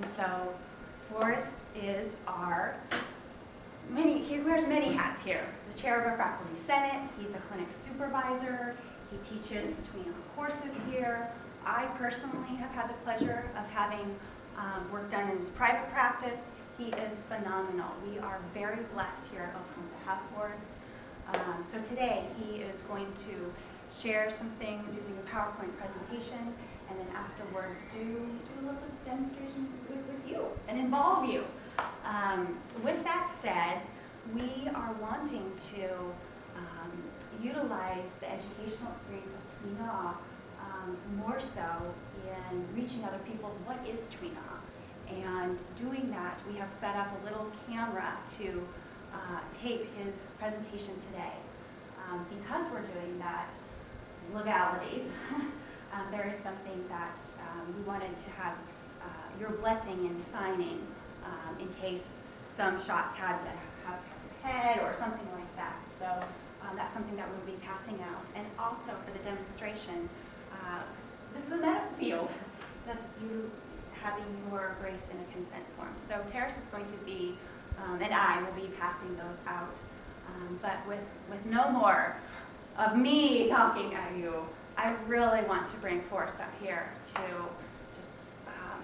And so Forrest is our, many, he wears many hats here. He's the chair of our faculty senate, he's a clinic supervisor, he teaches between courses here. I personally have had the pleasure of having um, work done in his private practice. He is phenomenal. We are very blessed here at Oklahoma to have Forrest. Um, so today he is going to share some things using a PowerPoint presentation and then afterwards do, do a little demonstration with, with you and involve you. Um, with that said, we are wanting to um, utilize the educational experience of Tuina um, more so in reaching other people, what is Tuina? And doing that, we have set up a little camera to uh, tape his presentation today. Um, because we're doing that, legalities, um, there is something that um, we wanted to have uh, your blessing in signing um, in case some shots had to have head or something like that. So um, that's something that we'll be passing out. And also for the demonstration, uh, this is a medical field. That's you having your grace in a consent form. So Terrace is going to be, um, and I will be passing those out. Um, but with, with no more of me talking at you, I really want to bring Forrest up here to just um,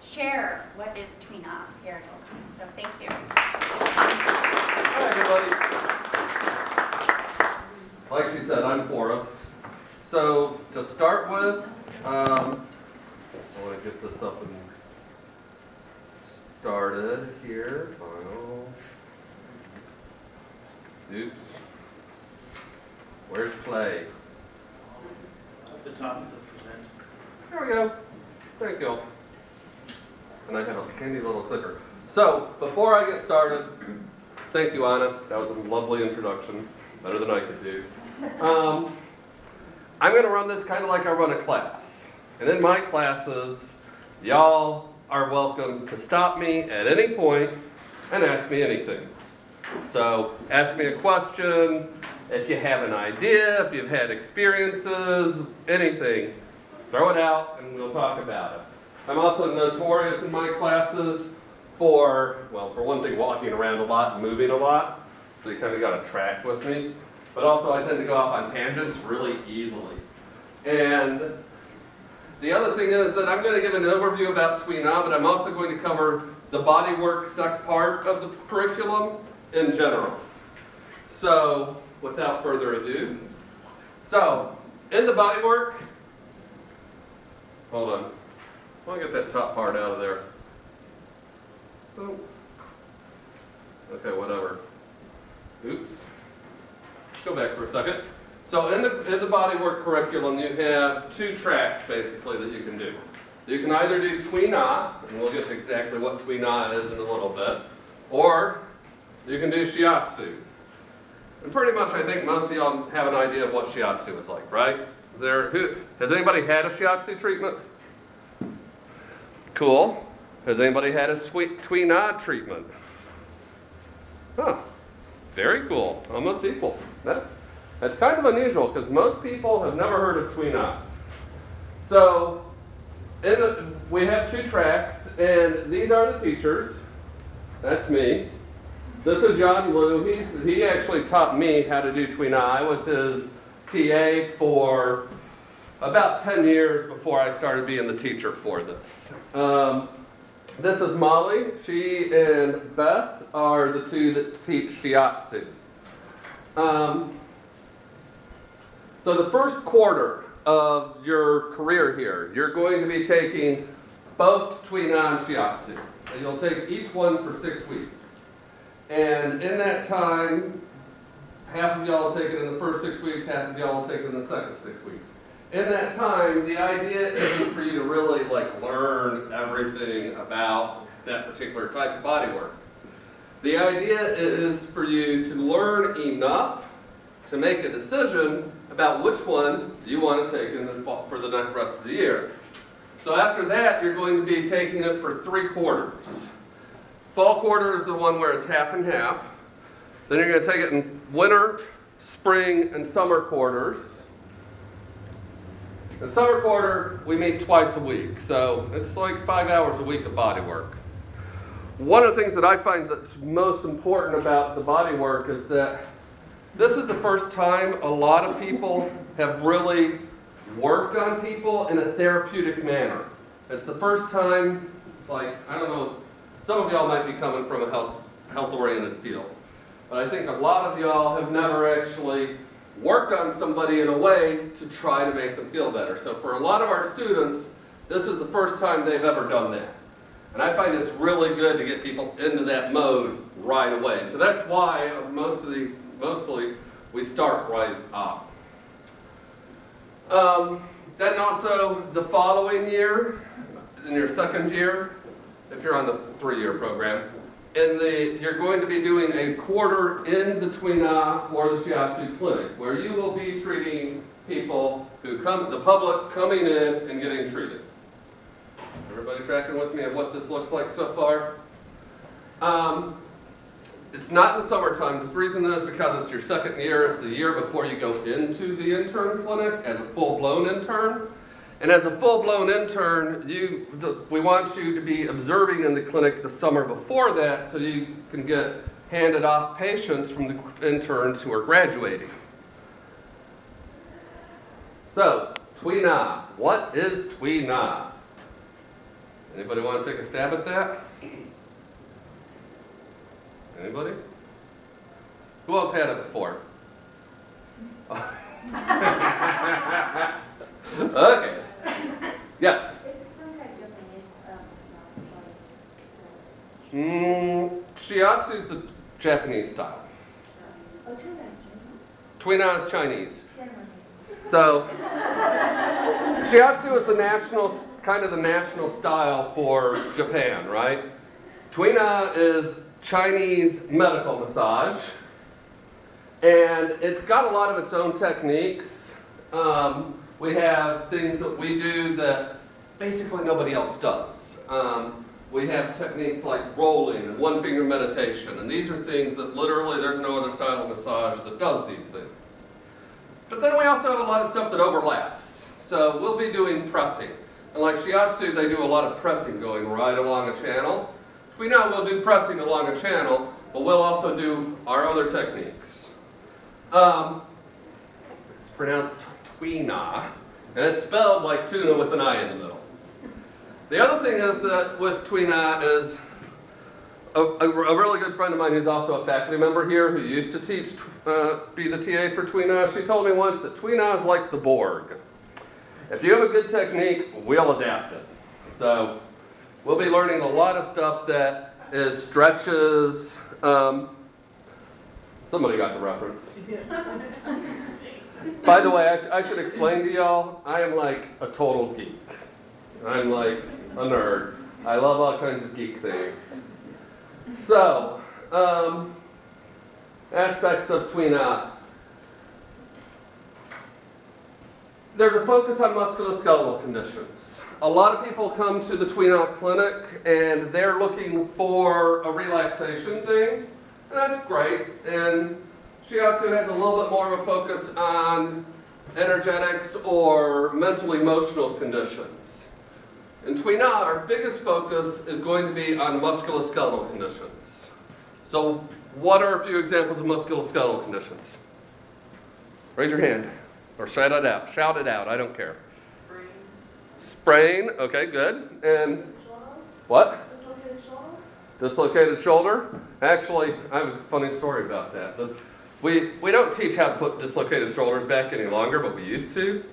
share what is Tuina here at OCOM. So thank you. Hi, everybody. Like she said, I'm Forrest. So to start with, um, I want to get this up and started here. Final. Oops. Where's play? The top says present. There we go. Thank you. And I have a handy little clicker. So, before I get started, thank you, Anna. That was a lovely introduction. Better than I could do. Um, I'm going to run this kind of like I run a class. And in my classes, y'all are welcome to stop me at any point and ask me anything. So, ask me a question, if you have an idea, if you've had experiences, anything, throw it out and we'll talk about it. I'm also notorious in my classes for, well, for one thing, walking around a lot and moving a lot. So you kind of got to track with me. But also I tend to go off on tangents really easily. And the other thing is that I'm going to give an overview about Tuina, but I'm also going to cover the bodywork sec part of the curriculum in general. So without further ado, so in the bodywork, hold on. I want to get that top part out of there. Boom. Okay, whatever. Oops. Go back for a second. So in the, in the bodywork curriculum, you have two tracks basically that you can do. You can either do Tuina, and we'll get to exactly what Tuina is in a little bit, or you can do Shiatsu. And pretty much I think most of y'all have an idea of what Shiatsu is like, right? There, who, has anybody had a Shiatsu treatment? Cool. Has anybody had a sweet Tuina treatment? Huh. Very cool. Almost equal. That, that's kind of unusual because most people have never heard of Tuina. So, the, we have two tracks, and these are the teachers. That's me. This is John Liu. He's, he actually taught me how to do Tuina. I was his TA for about 10 years before I started being the teacher for this. Um, this is Molly. She and Beth are the two that teach Shiatsu. Um, so the first quarter of your career here, you're going to be taking both Tuina and Shiatsu. And you'll take each one for six weeks. And in that time, half of y'all will take it in the first six weeks, half of y'all will take it in the second six weeks. In that time, the idea isn't for you to really like learn everything about that particular type of body work. The idea is for you to learn enough to make a decision about which one you want to take in the, for the rest of the year. So after that, you're going to be taking it for three quarters. Fall quarter is the one where it's half and half. Then you're going to take it in winter, spring, and summer quarters. The summer quarter, we meet twice a week, so it's like five hours a week of body work. One of the things that I find that's most important about the body work is that this is the first time a lot of people have really worked on people in a therapeutic manner. It's the first time, like, I don't know, some of y'all might be coming from a health, health-oriented field. But I think a lot of y'all have never actually worked on somebody in a way to try to make them feel better. So for a lot of our students, this is the first time they've ever done that. And I find it's really good to get people into that mode right away. So that's why most of the, mostly we start right off. Um, then also the following year, in your second year, if you're on the three-year program, in the, you're going to be doing a quarter in the Tuina or the Shiatsu clinic, where you will be treating people who come, the public coming in and getting treated. Everybody tracking with me of what this looks like so far? Um, it's not in the summertime. The reason is because it's your second year. It's the year before you go into the intern clinic as a full-blown intern. And as a full-blown intern, you, the, we want you to be observing in the clinic the summer before that so you can get handed off patients from the interns who are graduating. So, Tuina. What is Tuina? Anybody want to take a stab at that? Anybody? Who else had it before? okay. Yes. Is it some kind of Japanese, um, Mm, shiatsu is the Japanese style. Oh, two guys, Tuina is Chinese. So, shiatsu is the national, kind of the national style for Japan, right? Tuina is Chinese medical massage, and it's got a lot of its own techniques. Um, we have things that we do that basically nobody else does. Um, we have techniques like rolling and one finger meditation, and these are things that literally there's no other style of massage that does these things. But then we also have a lot of stuff that overlaps. So we'll be doing pressing. And like Shiatsu, they do a lot of pressing going right along a channel. We know we'll do pressing along a channel, but we'll also do our other techniques. Um, it's pronounced Tuina, and it's spelled like tuna with an I in the middle. The other thing is that with Tuina is a, a, a really good friend of mine who's also a faculty member here who used to teach, uh, be the TA for Tuina, she told me once that Tuina is like the Borg. If you have a good technique, we'll adapt it. So we'll be learning a lot of stuff that is stretches. Um, somebody got the reference. By the way, I, sh- I should explain to y'all, I am like a total geek. I'm like a nerd. I love all kinds of geek things. So, um, aspects of Tuina. There's a focus on musculoskeletal conditions. A lot of people come to the Tuina clinic and they're looking for a relaxation thing, and that's great. And Shiatsu has a little bit more of a focus on energetics or mental emotional conditions. In Tuina, our biggest focus is going to be on musculoskeletal conditions. So, what are a few examples of musculoskeletal conditions? Raise your hand or shout it out. Shout it out. I don't care. Sprain. Sprain. okay, good. And what? Dislocated shoulder? Dislocated shoulder. Actually, I have a funny story about that. The, we we don't teach how to put dislocated shoulders back any longer, but we used to.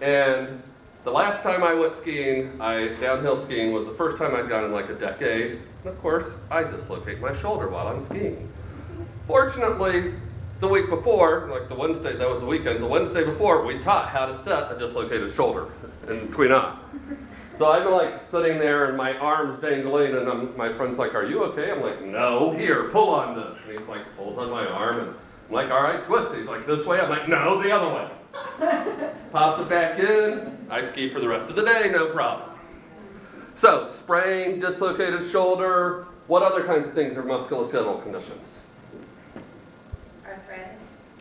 And the last time I went skiing, I downhill skiing was the first time I'd gone in like a decade. And of course, I dislocate my shoulder while I'm skiing. Fortunately, the week before, like the Wednesday, that was the weekend, the Wednesday before, we taught how to set a dislocated shoulder in Tuina. So I'm like sitting there and my arm's dangling and I'm, my friend's like, are you okay? I'm like, no, here, pull on this. And he's like, pulls on my arm and I'm like, all right, twist. He's like, this way. I'm like, no, the other way. Pops it back in. I ski for the rest of the day, no problem. So, sprain, dislocated shoulder. What other kinds of things are musculoskeletal conditions? Arthritis?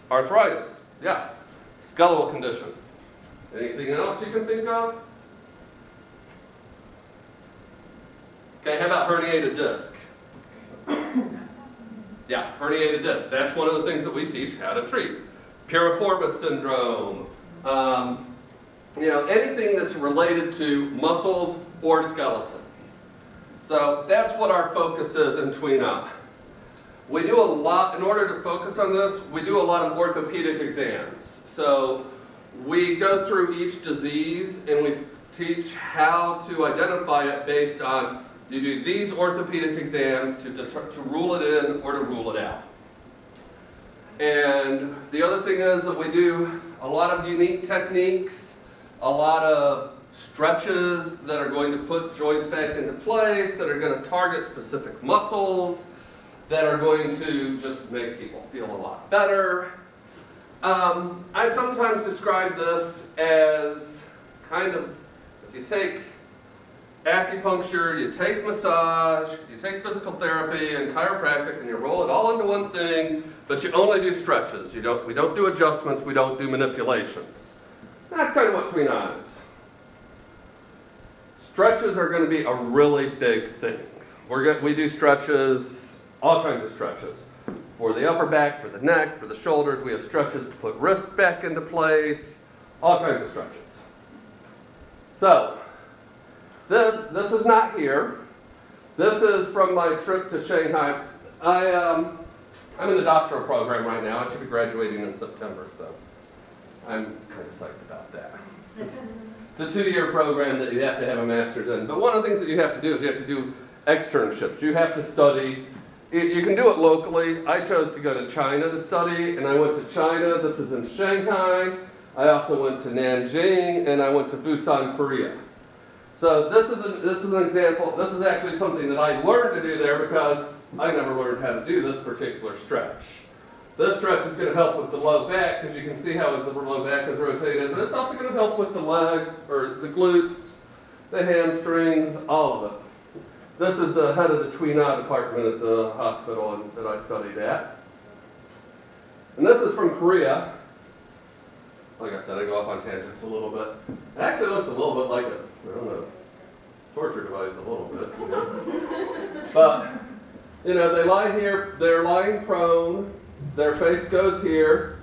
Arthritis, yeah. Skeletal condition. Anything else you can think of? Okay, how about herniated disc? Yeah, herniated disc. That's one of the things that we teach how to treat. Piriformis syndrome. Um, you know, anything that's related to muscles or skeleton. So that's what our focus is in tuina. We do a lot, in order to focus on this, we do a lot of orthopedic exams. So we go through each disease and we teach how to identify it based on you do these orthopedic exams to, to rule it in or to rule it out. And the other thing is that we do a lot of unique techniques, a lot of stretches that are going to put joints back into place, that are going to target specific muscles, that are going to just make people feel a lot better. Um, I sometimes describe this as kind of, if you take acupuncture, you take massage, you take physical therapy and chiropractic and you roll it all into one thing, but you only do stretches. You don't, we don't do adjustments, we don't do manipulations. That's kind of what tuina is. Stretches are going to be a really big thing. We're we do stretches, all kinds of stretches. For the upper back, for the neck, for the shoulders, we have stretches to put wrist back into place, all kinds of stretches. So, this, this is not here. This is from my trip to Shanghai. I, um, I'm in the doctoral program right now. I should be graduating in September, so I'm kind of psyched about that. It's a two-year program that you have to have a master's in. But one of the things that you have to do is you have to do externships. You have to study. You you can do it locally. I chose to go to China to study, and I went to China. This is in Shanghai. I also went to Nanjing, and I went to Busan, Korea. So this is, a, this is an example, this is actually something that I learned to do there because I never learned how to do this particular stretch. This stretch is going to help with the low back because you can see how the low back is rotated, but it's also going to help with the leg or the glutes, the hamstrings, all of it. This is the head of the Tuina department at the hospital that I studied at. And this is from Korea. Like I said, I go off on tangents a little bit. It actually looks a little bit like a, I don't torture device a little bit. You know? but, you know, they lie here, they're lying prone, their face goes here.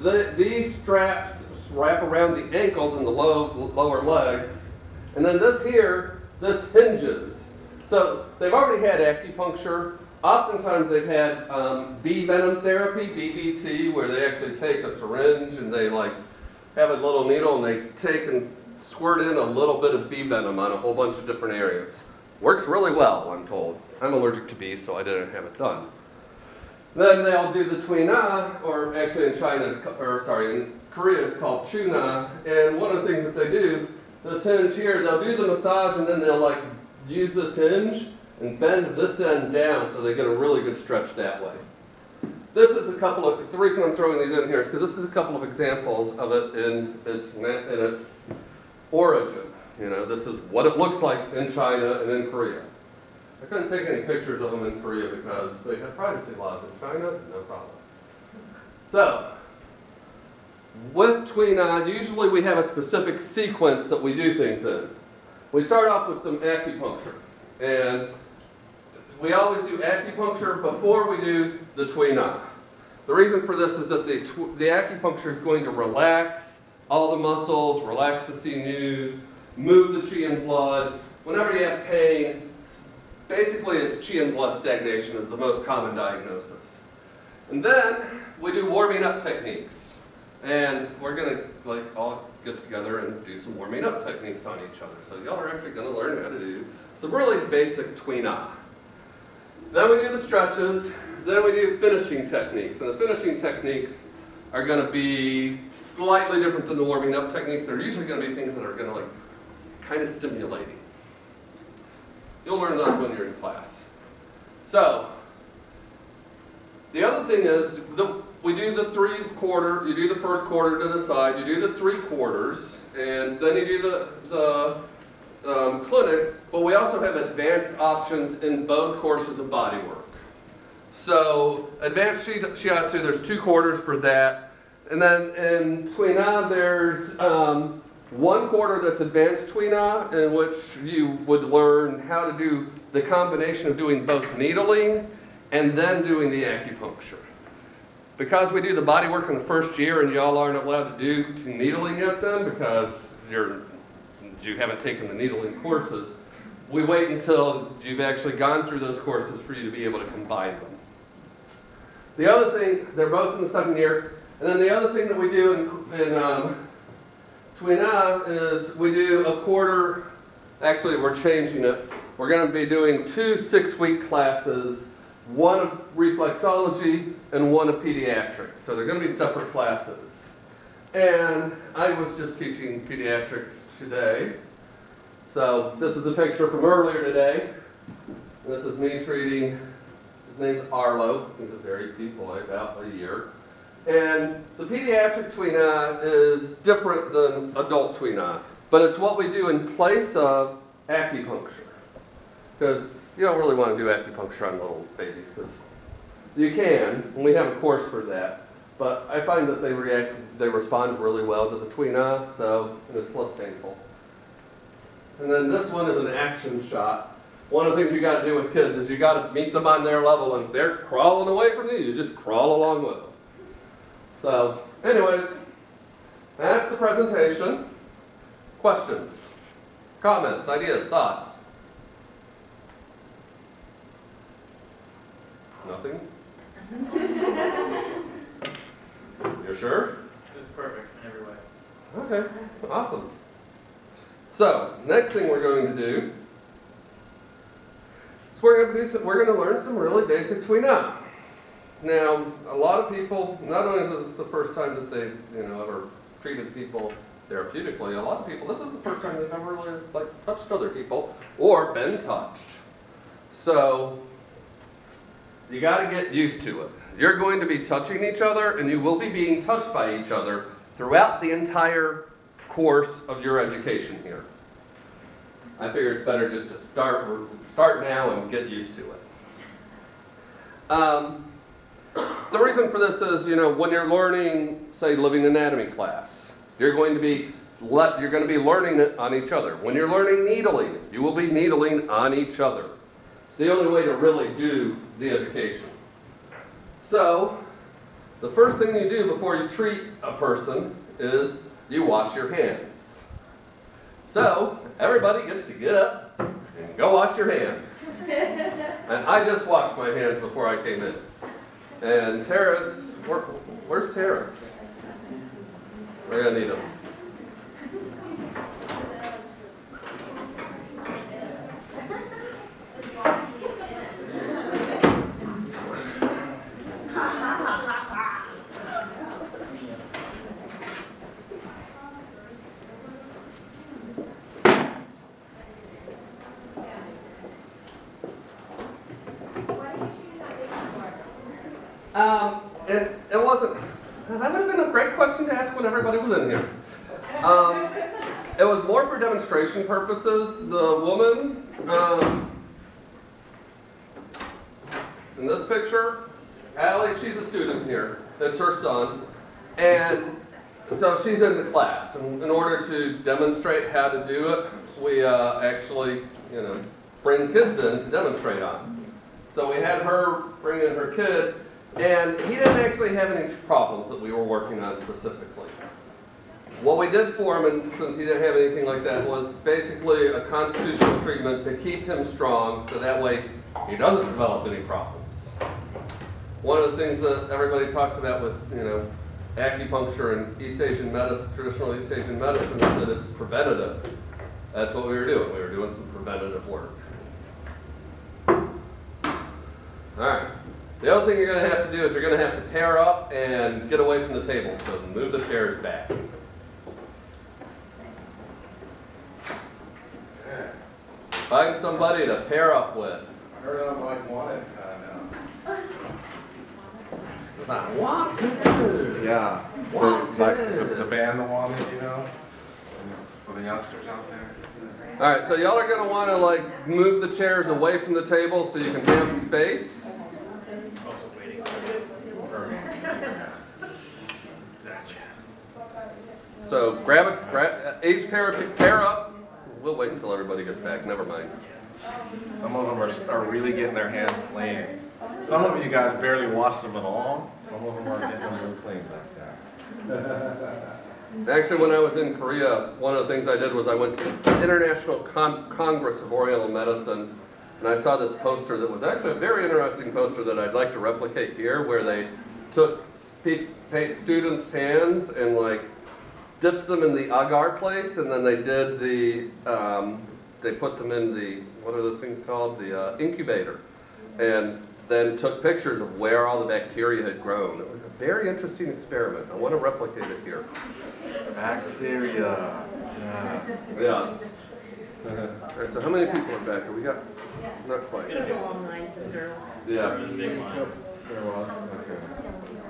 The, these straps wrap around the ankles and the low, lower legs. And then this here, this hinges. So they've already had acupuncture. Oftentimes they've had um, bee venom therapy, BVT, where they actually take a syringe and they like have a little needle and they take and squirt in a little bit of bee venom on a whole bunch of different areas. Works really well, I'm told. I'm allergic to bees, so I didn't have it done. Then they'll do the Tuina, or actually in China, or sorry, in Korea it's called Chuna. And one of the things that they do, this hinge here, they'll do the massage and then they'll like use this hinge and bend this end down so they get a really good stretch that way. This is a couple of, the reason I'm throwing these in here is because this is a couple of examples of it in its, in its origin. You know, this is what it looks like in China and in Korea. I couldn't take any pictures of them in Korea because they have privacy laws in China, no problem. So, with Tuina, usually we have a specific sequence that we do things in. We start off with some acupuncture, and we always do acupuncture before we do the Tuina. The reason for this is that the, the acupuncture is going to relax all the muscles, relax the sinews, move the chi and blood. Whenever you have pain, basically it's chi and blood stagnation is the most common diagnosis. And then we do warming up techniques. And we're gonna like all get together and do some warming up techniques on each other. So y'all are actually gonna learn how to do some really basic tuina. Then we do the stretches, then we do finishing techniques. And the finishing techniques are gonna be slightly different than the warming up techniques. They're usually gonna be things that are gonna like kind of stimulating. You'll learn those when you're in class. So, the other thing is, the, we do the three quarter, you do the first quarter to the side, you do the three quarters, and then you do the, the um, clinic, but we also have advanced options in both courses of body work. So, advanced shiatsu, there's two quarters for that. And then in Tuina, there's um, one quarter that's advanced Tuina, in which you would learn how to do the combination of doing both needling and then doing the acupuncture. Because we do the body work in the first year and y'all aren't allowed to do needling yet then because you're, you haven't taken the needling courses, we wait until you've actually gone through those courses for you to be able to combine them. The other thing, they're both in the second year, and then the other thing that we do in, in um, Tuina is we do a quarter, actually we're changing it. We're gonna be doing two six-week classes, one of reflexology and one of pediatrics. So they're gonna be separate classes. And I was just teaching pediatrics today. So this is a picture from earlier today. This is me treating, his name's Arlo, he's a very cute boy, about a year. And the pediatric tuina is different than adult tuina, but it's what we do in place of acupuncture. Because you don't really want to do acupuncture on little babies, because you can, and we have a course for that. But I find that they react, they respond really well to the tuina, so and it's less painful. And then this one is an action shot. One of the things you got to do with kids is you got to meet them on their level, and they're crawling away from you. You just crawl along with them. So, anyways, that's the presentation. Questions, comments, ideas, thoughts? Nothing? You're sure? It's perfect in every way. Okay, awesome. So, next thing we're going to do is we're going to do some, we're going to learn some really basic tuina. Now, a lot of people, not only is this the first time that they've, you know, ever treated people therapeutically, a lot of people, this is the first time they've ever really, like, touched other people or been touched. So, you gotta get used to it. You're going to be touching each other and you will be being touched by each other throughout the entire course of your education here. I figure it's better just to start, start now and get used to it. Um, the reason for this is, you know, when you're learning, say, living anatomy class, you're going to be let, you're going to be learning it on each other. When you're learning needling, you will be needling on each other. The only way to really do the education. So, the first thing you do before you treat a person is you wash your hands. So, everybody gets to get up and go wash your hands. And I just washed my hands before I came in. And Terrace, where, where's Terrace? We're gonna need him. Um, it, it wasn't, that would have been a great question to ask when everybody was in here. Um, it was more for demonstration purposes. The woman, um, in this picture, Allie, she's a student here. That's her son. And so she's in the class. And in order to demonstrate how to do it, we uh, actually, you know, bring kids in to demonstrate on. So we had her bring in her kid, and he didn't actually have any problems that we were working on specifically. What we did for him, and since he didn't have anything like that, was basically a constitutional treatment to keep him strong so that way he doesn't develop any problems. One of the things that everybody talks about with, you know, acupuncture and East Asian medicine, traditional East Asian medicine, is that it's preventative. That's what we were doing. We were doing some preventative work. All right. The other thing you're going to have to do is you're going to have to pair up and get away from the table. So move the chairs back. Find somebody to pair up with. I heard I'm like wanted kind Because I want to. Yeah. Want Like to. the, the band that wanted, you know, for the youngsters out there. All right, so y'all are going to want to like move the chairs away from the table so you can have space. Also waiting. Gotcha. So so grab a, grab, each pair, pair up. We'll wait until everybody gets back, never mind. Some of them are, are really getting their hands clean. Some of you guys barely wash them at all. Some of them are getting them real clean back there. Actually, when I was in Korea, one of the things I did was I went to the International Con- Congress of Oriental Medicine, and I saw this poster that was actually a very interesting poster that I'd like to replicate here, where they took students' hands and like dipped them in the agar plates, and then they did the, um, they put them in the, what are those things called? The uh, incubator. And then took pictures of where all the bacteria had grown. It was a very interesting experiment. I want to replicate it here. Bacteria. Yeah. Yes. All right, so how many people are back? Are we got, not quite. There's Yeah. a big line. There was, okay.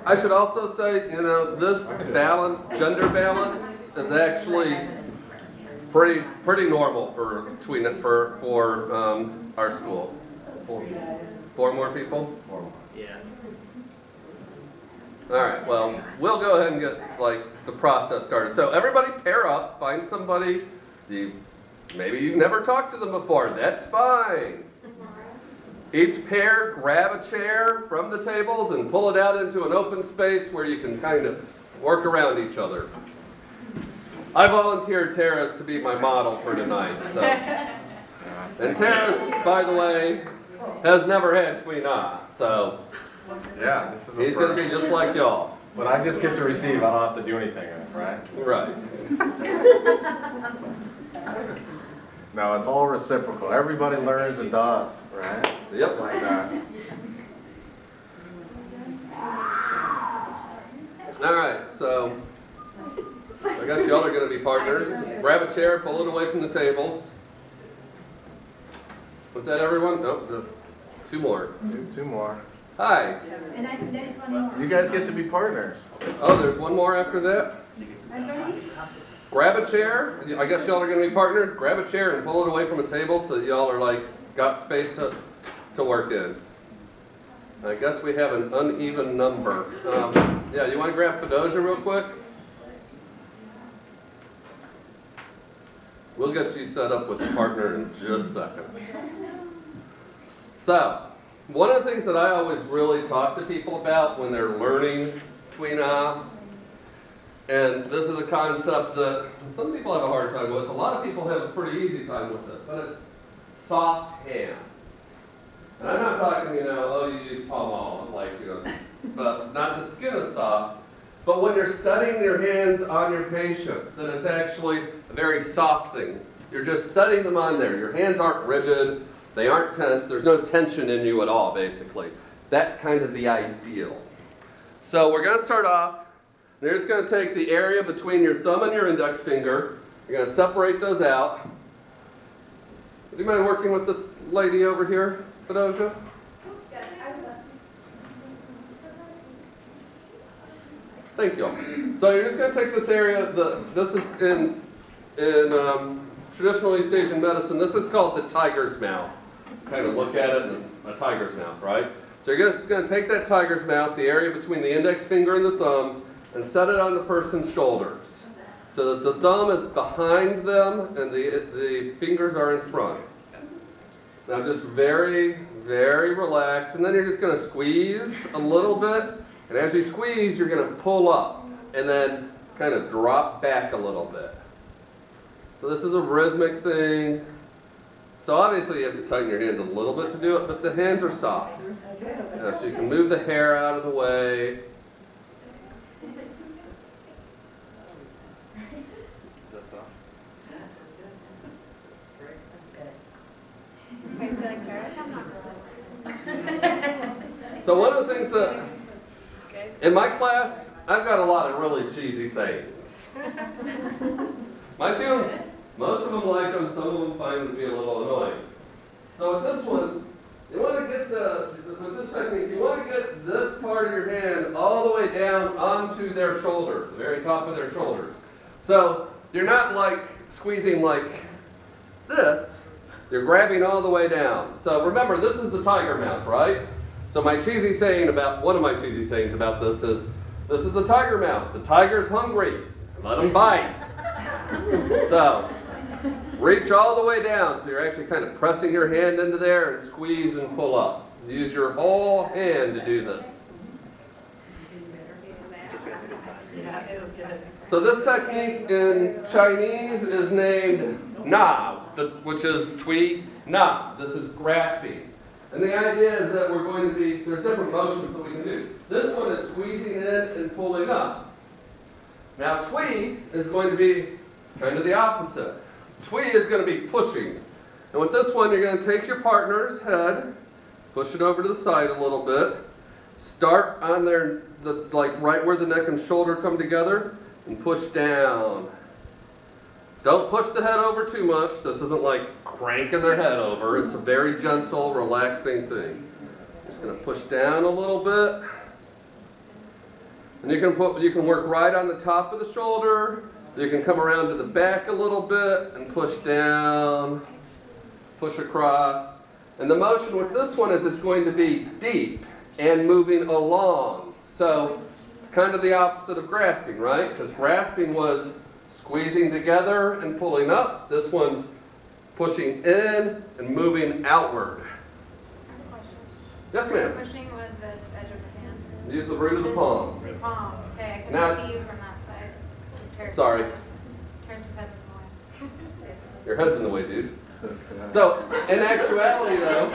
I should also say, you know, this balance, gender balance is actually pretty, pretty normal for between, for, for, um, our school. Four four more people? Yeah. All right, well, we'll go ahead and get like the process started. So everybody pair up, find somebody, you, maybe you've never talked to them before, that's fine. Each pair, grab a chair from the tables and pull it out into an open space where you can kind of work around each other. I volunteered Terrace to be my model for tonight, so. And Terrace, by the way, has never had tuina, so Yeah, this is a he's gonna be just like y'all. But I just get to receive, I don't have to do anything, right? Right. No, it's all reciprocal. Everybody learns and does, right? Yep. Like that. All right, so I guess y'all are gonna be partners. Grab a chair, pull it away from the tables. Was that everyone? No, the, two more. Two, two more. Hi. And I, there's one more. You guys get to be partners. Oh, there's one more after that? Grab a chair. I guess y'all are gonna be partners. Grab a chair and pull it away from a table so that y'all are like, got space to, to work in. I guess we have an uneven number. Um, yeah, you wanna grab Fedosia real quick? We'll get you set up with a partner in just a second. So, one of the things that I always really talk to people about when they're learning eye and this is a concept that some people have a hard time with. A lot of people have a pretty easy time with it, but it's soft hands. And I'm not talking, you know, oh, you use Palmolive, like, you know, but not the skin is soft. But when you're setting your hands on your patient, then it's actually a very soft thing. You're just setting them on there. Your hands aren't rigid, they aren't tense, there's no tension in you at all, basically. That's kind of the ideal. So we're gonna start off you're just going to take the area between your thumb and your index finger. You're going to separate those out. Do you mind working with this lady over here, Fedosia? Thank you. So you're just going to take this area. The, this is in in um, traditional East Asian medicine. This is called the tiger's mouth. Kind of look at it, and a tiger's mouth, right? So you're just going to take that tiger's mouth, the area between the index finger and the thumb, and set it on the person's shoulders so that the thumb is behind them and the, the fingers are in front. Now just very, very relaxed, and then you're just going to squeeze a little bit, and as you squeeze, you're going to pull up and then kind of drop back a little bit. So this is a rhythmic thing. So obviously you have to tighten your hands a little bit to do it, but the hands are soft. So you can move the hair out of the way. I feel like Tara. So one of the things that, in my class, I've got a lot of really cheesy sayings. My students, most of them like them, some of them find them to be a little annoying. So with this one, you want to get the, with this technique, you want to get this part of your hand all the way down onto their shoulders, the very top of their shoulders. So you're not like squeezing like this, you're grabbing all the way down. So remember, this is the tiger mouth, right? So my cheesy saying about, one of my cheesy sayings about this is, this is the tiger mouth. The tiger's hungry. Let him bite. So, reach all the way down so you're actually kind of pressing your hand into there and squeeze and pull up. Use your whole hand to do this. So this technique in Chinese is named Na, which is Tui Na. This is grasping. And the idea is that we're going to be, there's different motions that we can do. This one is squeezing in and pulling up. Now Tui is going to be kind of the opposite. Tui is going to be pushing. And with this one, you're going to take your partner's head, push it over to the side a little bit, start on their, the, like right where the neck and shoulder come together, and push down. Don't push the head over too much. This isn't like cranking their head over. It's a very gentle, relaxing thing. Just gonna push down a little bit. And you can put, you can work right on the top of the shoulder. You can come around to the back a little bit and push down, push across. And the motion with this one is it's going to be deep and moving along. So it's kind of the opposite of grasping, right? Because grasping was squeezing together and pulling up. This one's pushing in and moving outward. Yes, ma'am. Pushing with this edge of the hand. Use the root of the This- palm. Palm, okay, I Now- see you from that side. Terrace's- Sorry. Terrace's head was going. basically. Your head's in the way, dude. So, in actuality, though,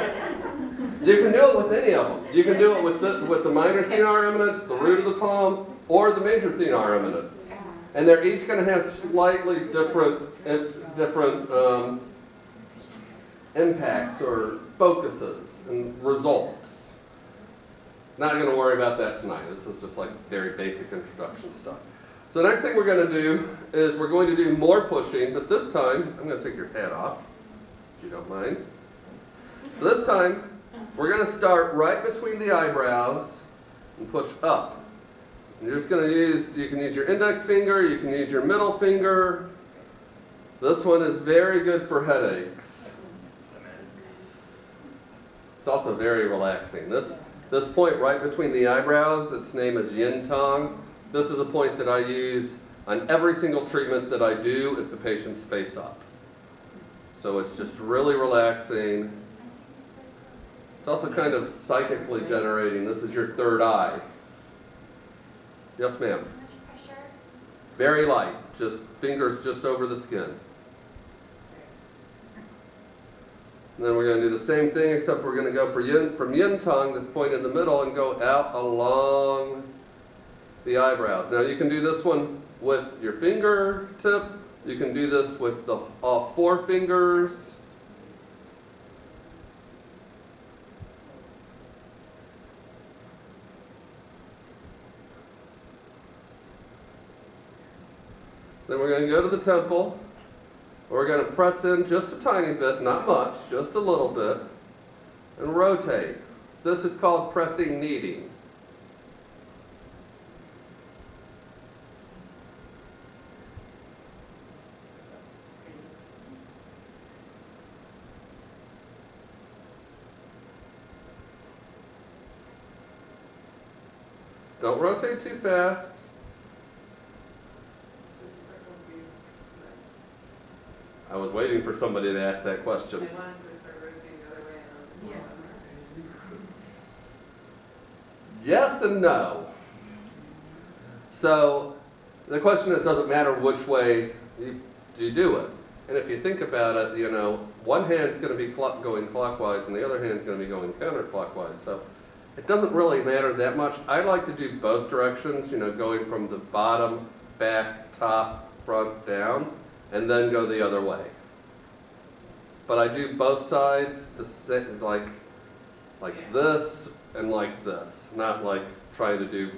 you can do it with any of them. You can do it with the, with the minor thenar eminence, the root of the palm, or the major thenar eminence. And they're each going to have slightly different, eh, different um, impacts or focuses and results. Not going to worry about that tonight. This is just like very basic introduction stuff. So the next thing we're going to do is we're going to do more pushing, but this time, I'm going to take your hat off, if you don't mind. So this time, we're going to start right between the eyebrows and push up. You're just going to use, you can use your index finger, you can use your middle finger. This one is very good for headaches. It's also very relaxing. This, this point right between the eyebrows, its name is yin tang. This is a point that I use on every single treatment that I do if the patient's face up. So it's just really relaxing. It's also kind of psychically generating. This is your third eye. Yes, ma'am. Very light, just fingers just over the skin. And then we're going to do the same thing, except we're going to go for yin, from yin tang, this point in the middle, and go out along the eyebrows. Now you can do this one with your fingertip. You can do this with the all four fingers. Then we're going to go to the temple. We're going to press in just a tiny bit, not much, just a little bit, and rotate. This is called pressing kneading. Don't rotate too fast. I was waiting for somebody to ask that question. Yes and no. So the question is, does it matter which way you, you do it? And if you think about it, you know, one hand's going to be clock, going clockwise and the other hand's going to be going counterclockwise. So it doesn't really matter that much. I like to do both directions, you know, going from the bottom, back, top, front, down, and then go the other way. But I do both sides like, like this and like this, not like trying to do.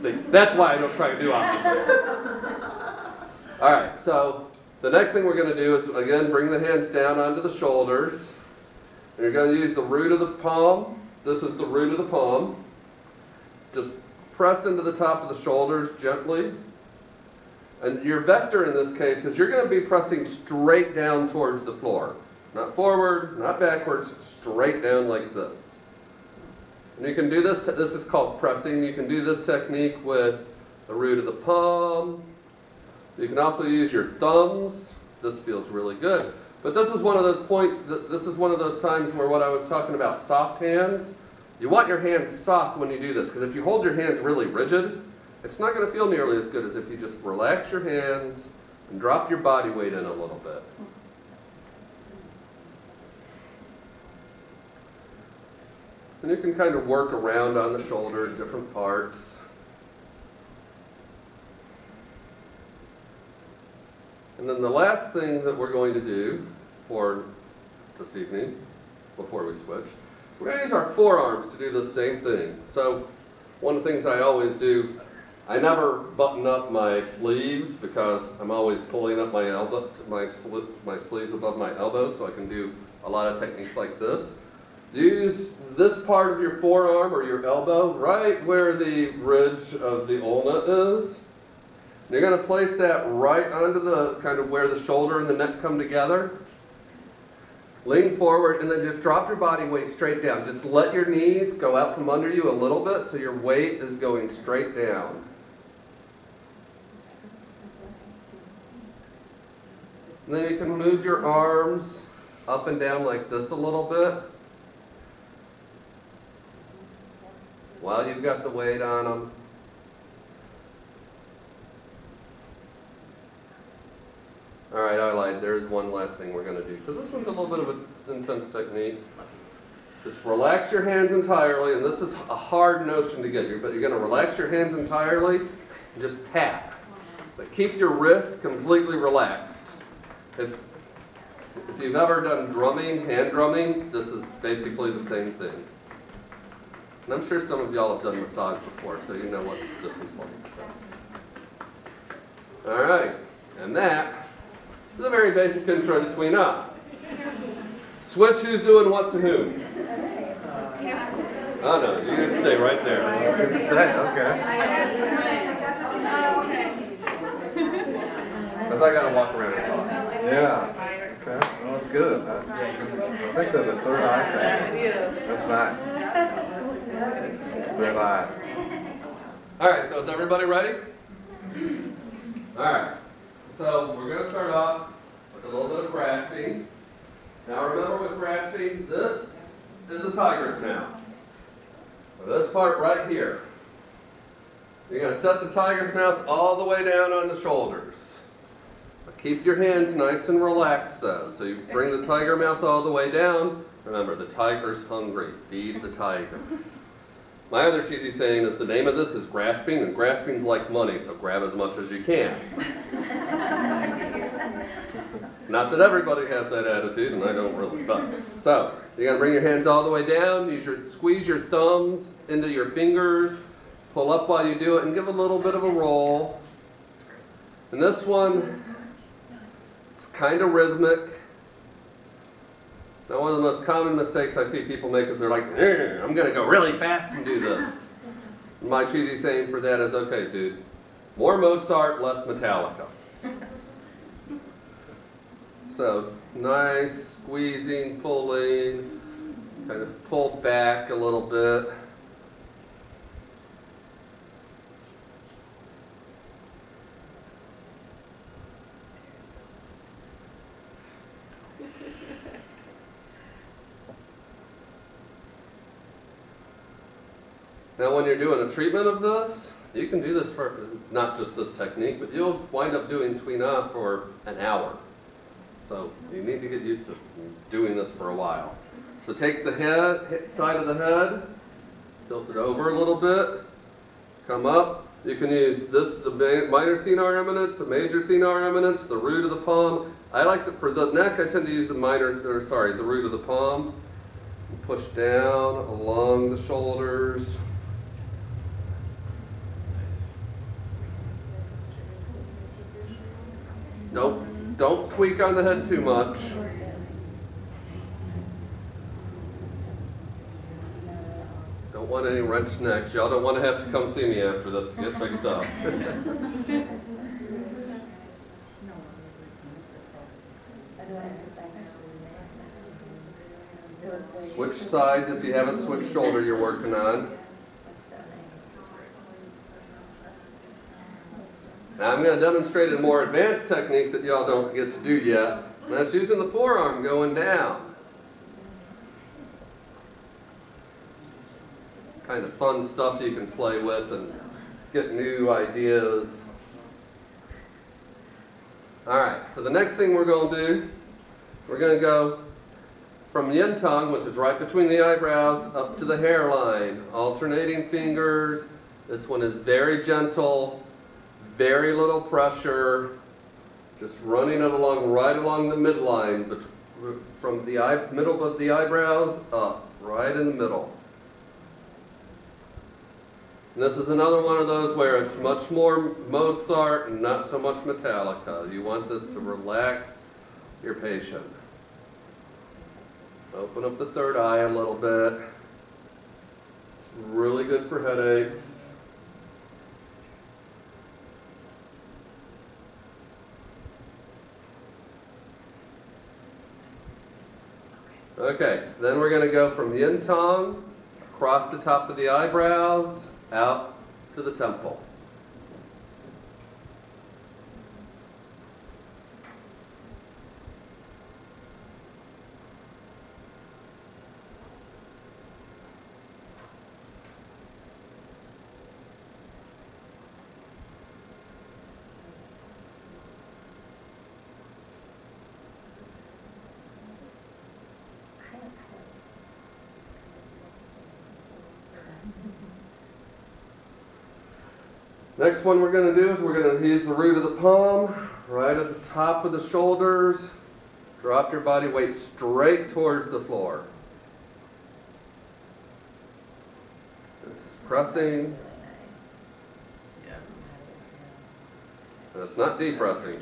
See, that's why I don't try to do opposites. All right, so the next thing we're going to do is again bring the hands down onto the shoulders. And you're going to use the root of the palm. This is the root of the palm. Just press into the top of the shoulders gently. And your vector in this case is you're going to be pressing straight down towards the floor. Not forward, not backwards, straight down like this. And you can do this, this is called pressing. You can do this technique with the root of the palm. You can also use your thumbs. This feels really good. But this is one of those point, this is one of those times where what I was talking about soft hands, you want your hands soft when you do this, because if you hold your hands really rigid, it's not gonna feel nearly as good as if you just relax your hands and drop your body weight in a little bit. And you can kind of work around on the shoulders, different parts. And then the last thing that we're going to do for this evening, before we switch, we're going to use our forearms to do the same thing. So one of the things I always do, I never button up my sleeves because I'm always pulling up my elbow, my, sli- my sleeves above my elbows so I can do a lot of techniques like this. Use this part of your forearm or your elbow right where the ridge of the ulna is. You're going to place that right onto the kind of where the shoulder and the neck come together. Lean forward and then just drop your body weight straight down. Just let your knees go out from under you a little bit so your weight is going straight down. And then you can move your arms up and down like this a little bit. While you've got the weight on them. All right, I lied. There is one last thing we're going to do because this one's a little bit of an intense technique. Just relax your hands entirely, and this is a hard notion to get you, but you're going to relax your hands entirely and just pat. But keep your wrist completely relaxed. If, if you've ever done drumming, hand drumming, this is basically the same thing. And I'm sure some of y'all have done massage before, so you know what this is like. So. All right, and that is a very basic intro to tuina. Switch who's doing what to whom. Oh no, you can stay right there. Good to say, okay. Oh, okay. Because I gotta walk around and talk. Yeah, okay, well, that's good. I I think they're the third eye thing. That's nice. Third eye. All right, so is everybody ready? All right, so we're gonna start off with a little bit of grasping. Now remember with grasping, this is the tiger's mouth. This part right here. You're gonna set the tiger's mouth all the way down on the shoulders. Keep your hands nice and relaxed though. So you bring the tiger mouth all the way down. Remember, the tiger's hungry. Feed the tiger. My other cheesy saying is the name of this is grasping, and grasping's like money, so grab as much as you can. Not that everybody has that attitude, and I don't really, but. So, you're gonna bring your hands all the way down, use your, squeeze your thumbs into your fingers, pull up while you do it, and give a little bit of a roll. And this one, kind of rhythmic. Now, one of the most common mistakes I see people make is they're like, "Eh, I'm gonna go really fast and do this. My cheesy saying for that is, okay, dude, more Mozart, less Metallica. So, nice squeezing, pulling, kind of pull back a little bit. Now, treatment of this, you can do this for not just this technique, but you'll wind up doing Tuina for an hour. So you need to get used to doing this for a while. So take the head, side of the head, tilt it over a little bit, come up. You can use this, the minor thenar eminence, the major thenar eminence, the root of the palm. I like to, for the neck, I tend to use the minor, or sorry, the root of the palm. Push down along the shoulders. Don't, don't tweak on the head too much. Don't want any wrenched necks. Y'all don't want to have to come see me after this to get fixed up. Switch sides if you haven't switched shoulder you're working on. Now I'm gonna demonstrate a more advanced technique that y'all don't get to do yet. And that's using the forearm going down. Kind of fun stuff you can play with and get new ideas. All right, so the next thing we're gonna do, we're gonna go from yin tang, which is right between the eyebrows, up to the hairline, alternating fingers. This one is very gentle, very little pressure, just running it along, right along the midline, from the eye, middle of the eyebrows up, right in the middle. And this is another one of those where it's much more Mozart and not so much Metallica. You want this to relax your patient. Open up the third eye a little bit. It's really good for headaches. Okay, then we're gonna go from yin tang, across the top of the eyebrows, out to the temple. Next one we're going to do is we're going to use the root of the palm, right at the top of the shoulders. Drop your body weight straight towards the floor. This is pressing. And it's not depressing.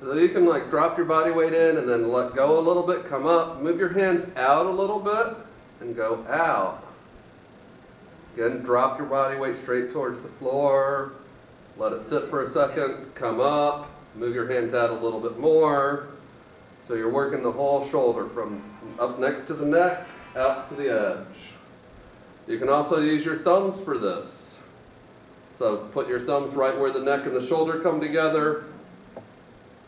So you can like drop your body weight in and then let go a little bit, come up, move your hands out a little bit and go out. Again, drop your body weight straight towards the floor. Let it sit for a second, come up, move your hands out a little bit more. So you're working the whole shoulder from up next to the neck, out to the edge. You can also use your thumbs for this. So put your thumbs right where the neck and the shoulder come together.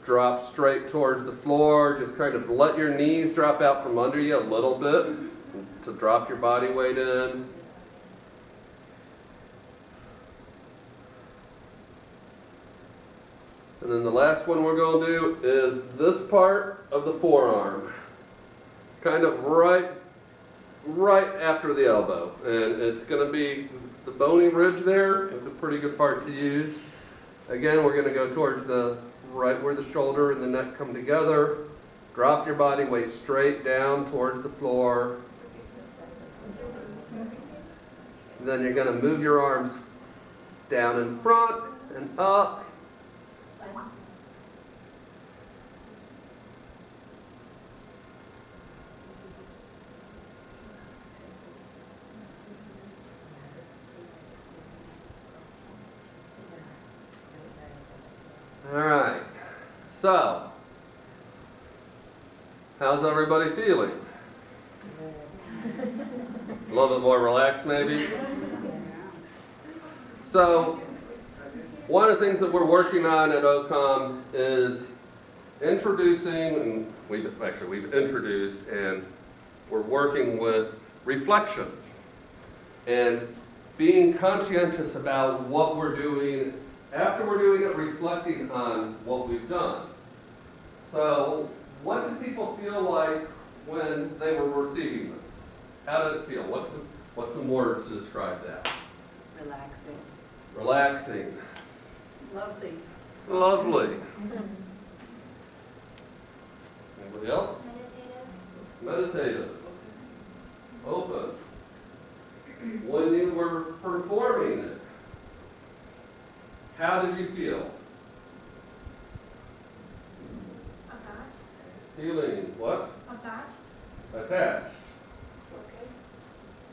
Drop straight towards the floor. Just kind of let your knees drop out from under you a little bit to drop your body weight in. And then the last one we're going to do is this part of the forearm. Kind of right, right after the elbow. And it's going to be the bony ridge there. It's a pretty good part to use. Again, we're going to go towards the right where the shoulder and the neck come together. Drop your body weight straight down towards the floor. Then you're going to move your arms down in front and up. All right. So, how's everybody feeling? A little bit more relaxed, maybe? So, one of the things that we're working on at OCOM is introducing, and we've actually we've introduced, and we're working with reflection and being conscientious about what we're doing after we're doing it, reflecting on what we've done. So, what did people feel like when they were receiving this? How did it feel? What's the, what's some words to describe that? Relaxing. Relaxing. Lovely. Lovely. Anybody else? Meditative. Open. When you were performing it, how did you feel? Attached. Feeling what? Attached. Attached.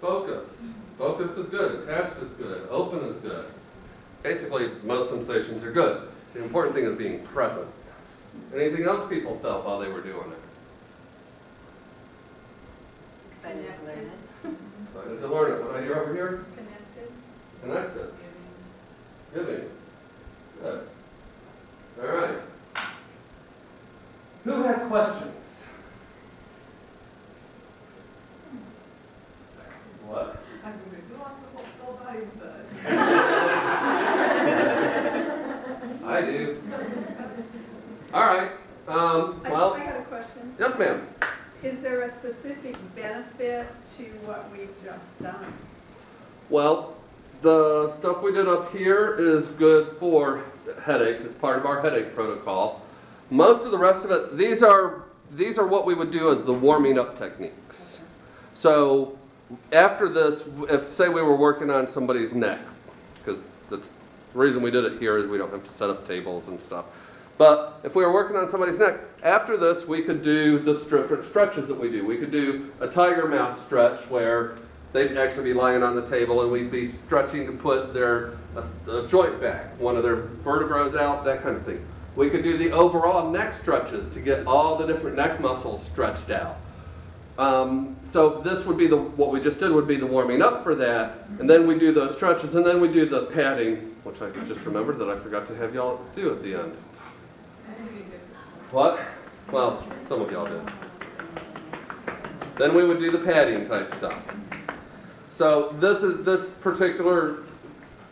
Focused. Focused is good. Attached is good. Open is good. Basically, most sensations are good. The important thing is being present. Anything else people felt while they were doing it? Excited to learn it. Excited to learn it. What I hear over here? Connected. Connected. Giving. Good. All right. Who has questions? What? I do. All right. Um, I well, I got a question. yes, ma'am. Is there a specific benefit to what we've just done? Well, the stuff we did up here is good for headaches. It's part of our headache protocol. Most of the rest of it, these are these are what we would do as the warming up techniques. So after this, if say we were working on somebody's neck, because the reason we did it here is we don't have to set up tables and stuff. But if we were working on somebody's neck, after this we could do the different stretches that we do. We could do a tiger mouth stretch where they'd actually be lying on the table and we'd be stretching to put their a, a joint back, one of their vertebrae out, that kind of thing. We could do the overall neck stretches to get all the different neck muscles stretched out. Um, so this would be the, what we just did would be the warming up for that, and then we do those stretches, and then we do the padding, which I just remembered that I forgot to have y'all do at the end. What? Well, some of y'all did. Then we would do the padding type stuff. So this is, this particular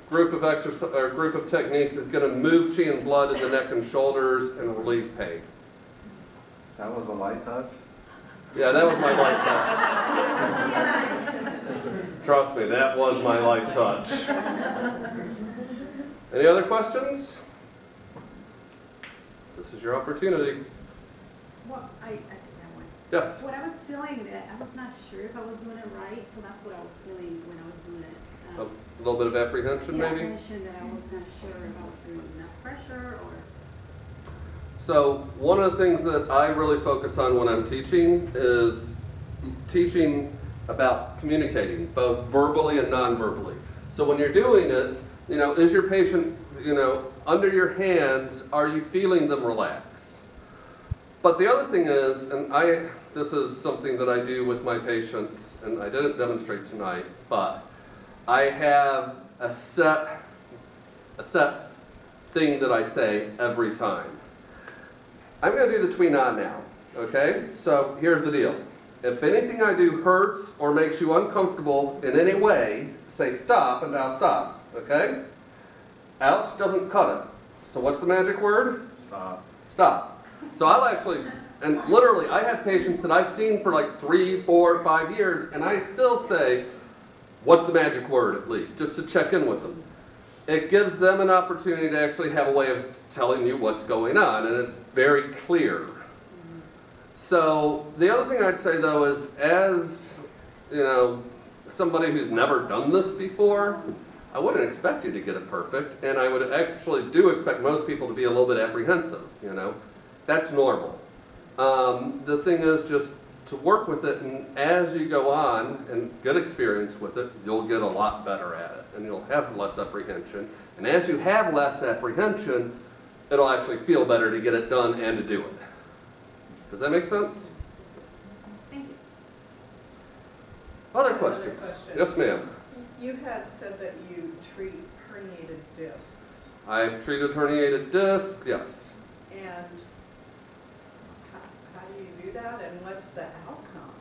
group of exercise, or group of techniques is gonna move chi and blood in the neck and shoulders and relieve pain. That was a light touch? Yeah, that was my light touch. Trust me, that was my light touch. Any other questions? This is your opportunity. Well, I, I think that one. Yes. When I was feeling it, I was not sure if I was doing it right, so that's what I was feeling when I was doing it. A Um, little bit of apprehension, yeah, maybe? mentioned that I was not sure if I was doing enough pressure or. So one of the things that I really focus on when I'm teaching is teaching about communicating, both verbally and non-verbally. So when you're doing it, you know, is your patient, you know, under your hands, are you feeling them relax? But the other thing is, and I, this is something that I do with my patients, and I didn't demonstrate tonight, but I have a set, a set thing that I say every time. I'm going to do the tuina now, okay? So here's the deal. If anything I do hurts or makes you uncomfortable in any way, say stop and I'll stop, okay? Ouch doesn't cut it. So what's the magic word? Stop. Stop. So I'll actually, and literally, I have patients that I've seen for like three, four, five years, and I still say, what's the magic word at least, just to check in with them. It gives them an opportunity to actually have a way of telling you what's going on, and it's very clear. So the other thing I'd say though is, as you know, somebody who's never done this before, I wouldn't expect you to get it perfect, and I would actually do expect most people to be a little bit apprehensive. You know, that's normal. Um, the thing is just to work with it, and as you go on and get experience with it, you'll get a lot better at it, and you'll have less apprehension. And as you have less apprehension, it'll actually feel better to get it done and to do it. Does that make sense? Thank you. Other questions? question. Yes, ma'am. You had said that you treat herniated discs, I've treated herniated discs, yes. and how, how that, and what's the outcome?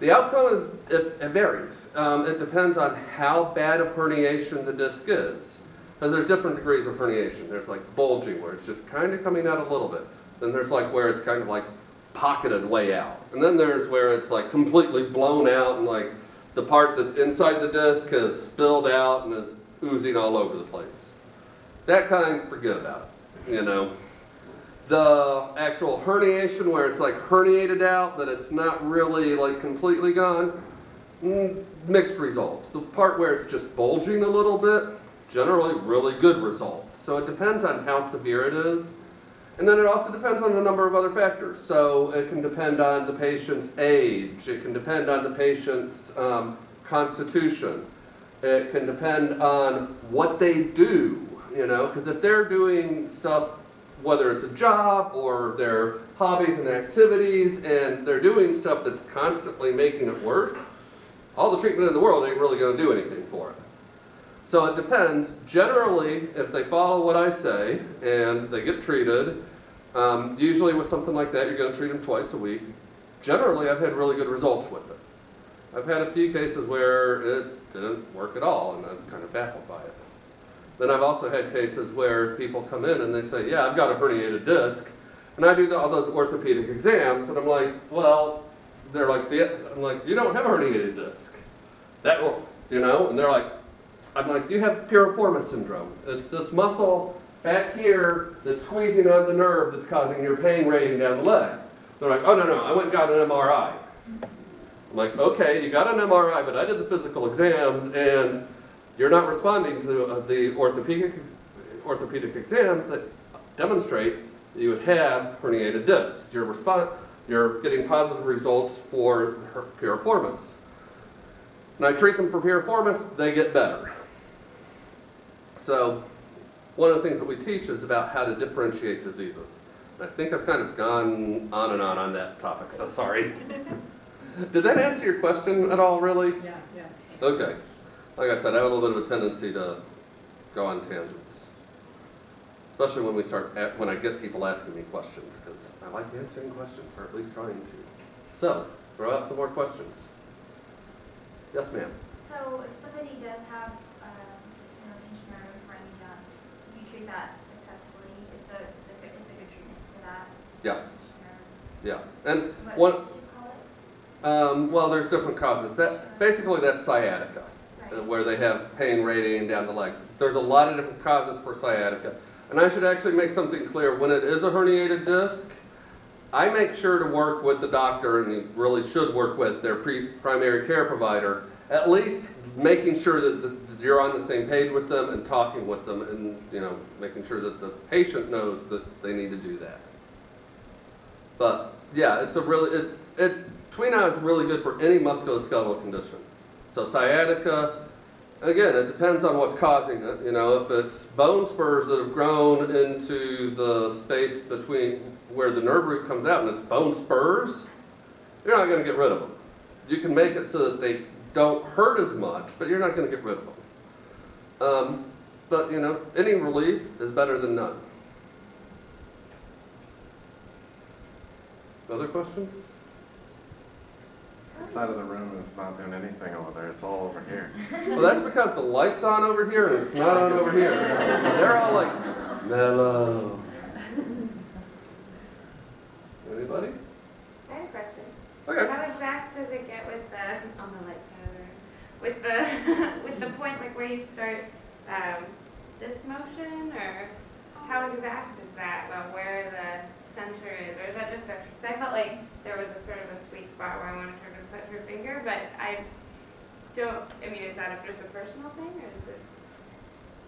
The outcome is, it, it varies. Um, it depends on how bad of herniation the disc is. Because there's different degrees of herniation. There's like bulging, where it's just kind of coming out a little bit. Then there's like where it's kind of like pocketed way out. And then there's where it's like completely blown out and like the part that's inside the disc has spilled out and is oozing all over the place. That kind, forget about it, you know. The actual herniation where it's like herniated out, but it's not really like completely gone, mm, mixed results. The part where it's just bulging a little bit, generally really good results. So it depends on how severe it is. And then it also depends on a number of other factors. So it can depend on the patient's age, it can depend on the patient's um, constitution, it can depend on what they do, you know, because if they're doing stuff whether it's a job or their hobbies and activities, and they're doing stuff that's constantly making it worse, all the treatment in the world ain't really gonna do anything for it. So it depends. Generally, if they follow what I say and they get treated, um, usually with something like that, you're gonna treat them twice a week. Generally, I've had really good results with it. I've had a few cases where it didn't work at all, and I'm kind of baffled by it. Then I've also had cases where people come in and they say, yeah, I've got a herniated disc. And I do the- all those orthopedic exams, and I'm like, well, they're like, "The-" I'm like, you don't have a herniated disc. That will, you know, and they're like, I'm like, you have piriformis syndrome. It's this muscle back here that's squeezing on the nerve that's causing your pain radiating down the leg. They're like, oh, no, no, I went and got an MRI. I'm like, okay, you got an MRI, but I did the physical exams, and you're not responding to uh, the orthopedic, orthopedic exams that demonstrate that you would have herniated disc. You're, you're getting positive results for her- piriformis. And I treat them for piriformis, they get better. So, one of the things that we teach is about how to differentiate diseases. I think I've kind of gone on and on on that topic, so sorry. Did that answer your question at all, really? Yeah, yeah. Okay. Like I said, I have a little bit of a tendency to go on tangents. Especially when we start, at- when I get people asking me questions, because I like answering questions, or at least trying to. So, throw out some more questions. Yes, ma'am? So if somebody does have, um, you know, pinched nerve done, you treat that successfully, it's a, it's a good, it's a good treatment for that. Yeah. Yeah. And What one, did you call it? um, well, there's different causes. That, basically, that's sciatica. Uh, where they have pain radiating down the leg. There's a lot of different causes for sciatica. And I should actually make something clear. When it is a herniated disc, I make sure to work with the doctor, and you really should work with their primary care provider, at least making sure that, the, that you're on the same page with them and talking with them and, you know, making sure that the patient knows that they need to do that. But, yeah, it's a really, it, it's, Tuina is really good for any musculoskeletal condition. So sciatica, again, it depends on what's causing it. You know, if it's bone spurs that have grown into the space between where the nerve root comes out and it's bone spurs, you're not going to get rid of them. You can make it so that they don't hurt as much, but you're not going to get rid of them. Um, but, you know, any relief is better than none. Other questions? Side of the room is not doing anything over there, it's all over here. Well, that's because the light's on over here and it's not on over here. They're all like, mellow. Anybody? I have a question. Okay. How exact does it get with the, on the light side or, with the, with the point like where you start, um, this motion or how exact is that about where the center is? Or is that just a, cause I felt like there was a sort of a sweet spot where I wanted her to put her finger, but I don't, I mean, is that just a personal thing or is it,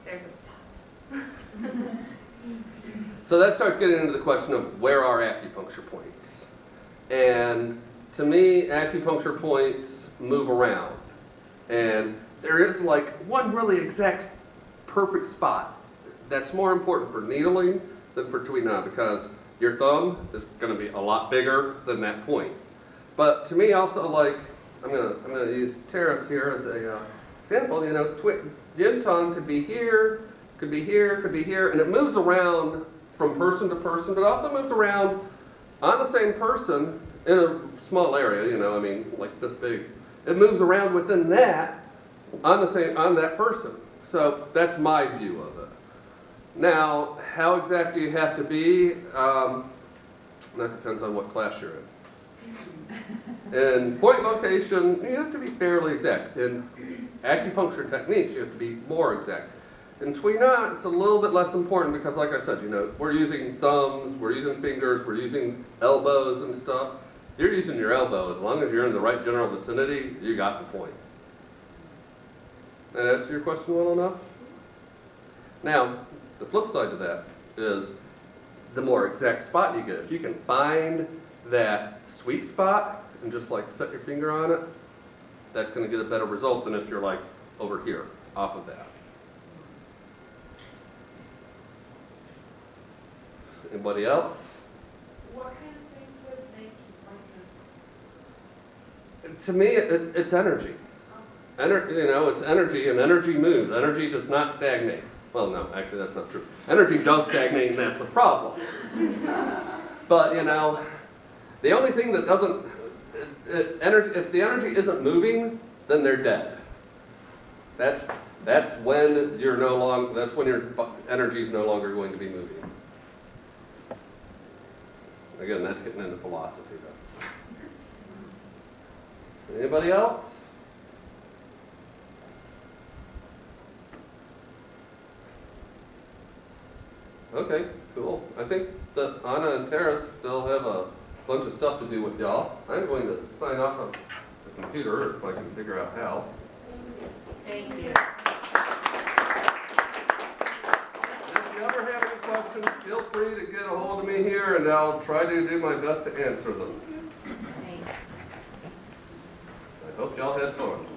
there's a spot? So that starts getting into the question of where are acupuncture points? And to me, acupuncture points move around. And there is like one really exact perfect spot that's more important for needling than for tweeting because your thumb is going to be a lot bigger than that point. But to me also like, I'm going to I'm gonna use Terrace here as a uh, example, you know, yin tang could be here, could be here, could be here, and it moves around from person to person, but also moves around on the same person in a small area, you know, I mean, like this big. It moves around within that on the same on that person. So that's my view of it. Now, how exact do you have to be? Um, that depends on what class you're in. In point location, you have to be fairly exact. In acupuncture techniques, you have to be more exact. In Tuina, it's a little bit less important because, like I said, you know, we're using thumbs, we're using fingers, we're using elbows and stuff. You're using your elbow, as long as you're in the right general vicinity, you got the point. That answer your question well enough? Now, the flip side to that is the more exact spot you get. If you can find that sweet spot and just like set your finger on it, that's going to get a better result than if you're like over here off of that. Anybody else? What kind of things would make you like To me, it, it's energy. Oh. Ener, you know, it's energy, and energy moves. Energy does not stagnate. Well, no, actually, that's not true. Energy does stagnate, and that's the problem. But you know, the only thing that doesn't, energy, if the energy isn't moving, then they're dead. That's that's when you're no long. That's when your energy is no longer going to be moving. Again, that's getting into philosophy, though. Anybody else? Okay, cool. I think that Anna and Tara still have a bunch of stuff to do with y'all. I'm going to sign off on the computer if I can figure out how. Thank you. If you ever have any questions, feel free to get a hold of me here and I'll try to do my best to answer them. I hope y'all had fun.